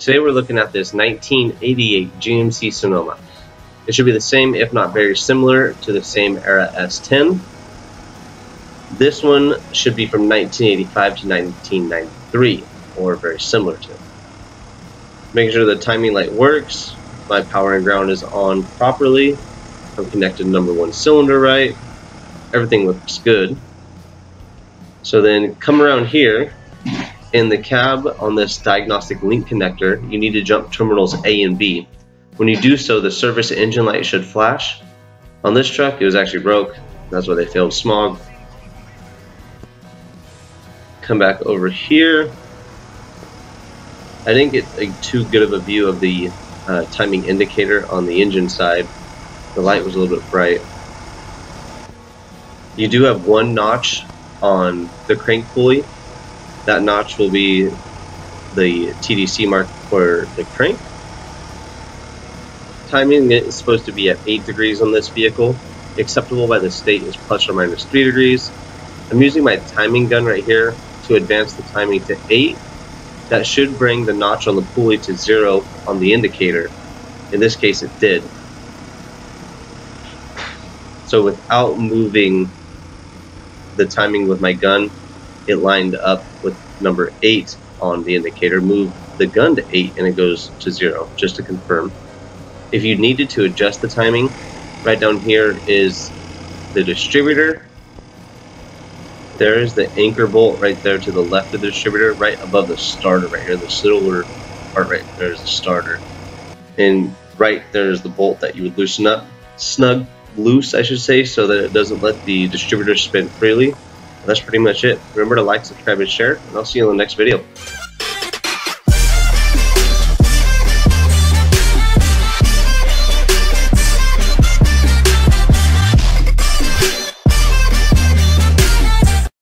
Today we're looking at this 1988 GMC Sonoma. It should be the same, if not very similar, to the same era S10. This one should be from 1985 to 1993, or very similar to. Making sure the timing light works, my power and ground is on properly, I'm connected number one cylinder right, everything looks good. So then come around here, in the cab on this diagnostic link connector, you need to jump terminals A and B. When you do so, the service engine light should flash. On this truck, it was actually broke. That's why they failed smog. Come back over here. I didn't get a, too good of a view of the uh, timing indicator on the engine side. The light was a little bit bright. You do have one notch on the crank pulley that notch will be the TDC mark for the crank. Timing is supposed to be at 8 degrees on this vehicle. Acceptable by the state is plus or minus 3 degrees. I'm using my timing gun right here to advance the timing to 8. That should bring the notch on the pulley to 0 on the indicator. In this case it did. So without moving the timing with my gun, it lined up with number 8 on the indicator, move the gun to 8 and it goes to 0, just to confirm. If you needed to adjust the timing, right down here is the distributor. There is the anchor bolt right there to the left of the distributor, right above the starter right here, the silver part right there is the starter. And right there is the bolt that you would loosen up, snug loose I should say, so that it doesn't let the distributor spin freely that's pretty much it. Remember to like, subscribe, and share, and I'll see you in the next video.